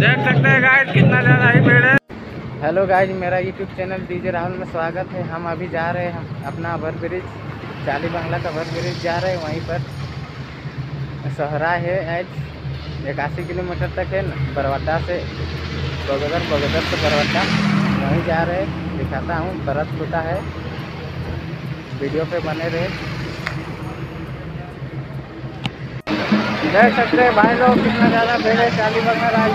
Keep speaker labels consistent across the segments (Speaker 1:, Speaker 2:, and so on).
Speaker 1: देख सकते हैं गाइस कितना ज़्यादा ही भीड़ है।
Speaker 2: हेलो गाइज़ मेरा यूट्यूब चैनल डीजे राहुल में स्वागत है। हम अभी जा रहे हैं अपना ओवर ब्रिज चाली बंगला का ओवर ब्रिज जा रहे हैं वहीं पर। सहरा है एज इक्यासी किलोमीटर तक है न से, बगदर बगदर से बरवट्टा। वहीं जा रहे दिखाता हूँ, बरत होता है। वीडियो पे बने रहे। देख सकते हैं भाई लोग कितना ज़्यादा भीड़ है चाली बंगला राज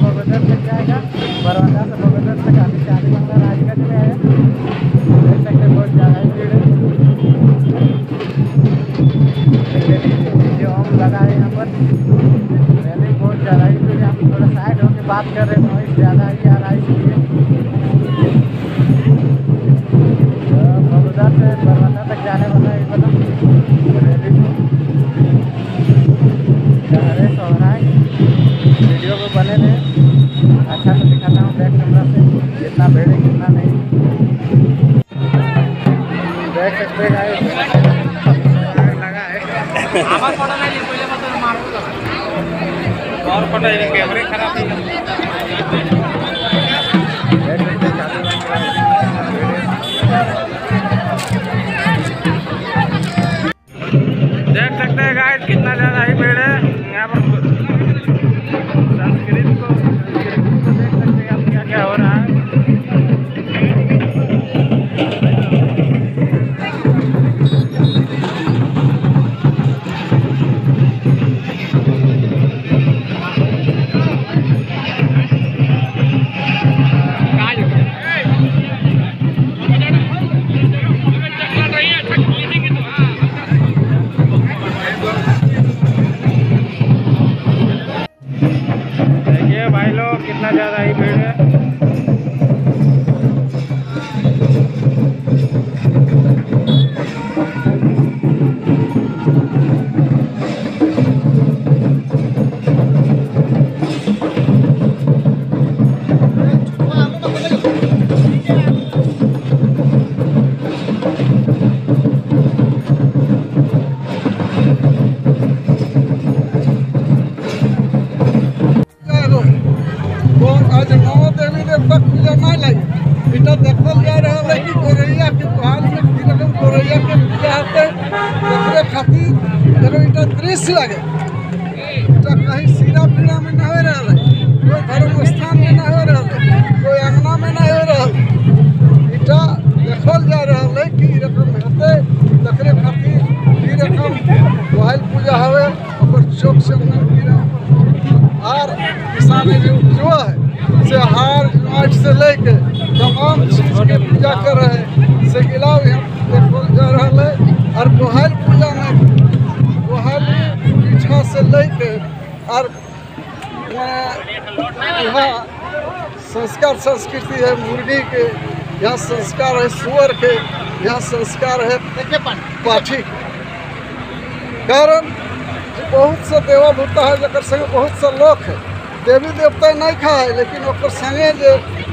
Speaker 2: यह तक जाएगा। बरवाटा से बगोदर तक अभी शादी बंगला राजगंज में है। देख सकते हैं बहुत ज़्यादा ही भीड़ है। हम लगा है यहाँ पर, पहले बहुत ज़्यादा ही भीड़ है। आप थोड़ा साइड होकर बात कर रहे हैं नॉइस ज़्यादा ही आ रहा है इसलिए। देख सकते हैं है
Speaker 1: गाइड कितना ज़्यादा ही पेड़ है। यहाँ पर संस्कृत को देख सकते हैं क्या क्या हो रहा है। भाई लोग कितना ज़्यादा ही भीड़
Speaker 3: इटा देखल जा रहा है कि गोरैया के पहाड़ में किरकम गोरैया के पूजा होते खातिर देखो इटा दृश्य लगे। कहीं सीरा पीड़ा में ना हो रहा है कोई धर्म स्थान में ना हो रहा है कोई अंगना में ना हो रहा है इटा देखल जा रहा है कि रकम होते देखने खातिर ई रकम वाहिल पूजा हवे, ओकर चौक से और किसान जो जो है, से हार माट से लेके तमाम चीज़ के पूजा कर रहे हैं। से गिलाव यहाँ जा रहा है और कोहल पूजा में कोहल पीछा से लेके और यहाँ संस्कार संस्कृति है, मुर्गी के यहाँ संस्कार है, सुअर के यहाँ संस्कार है। पाठी। कारण बहुत से देवा होता है, जकर संगे बहुत से लोग है। देवी देवता नहीं खाए, लेकिन संगे जे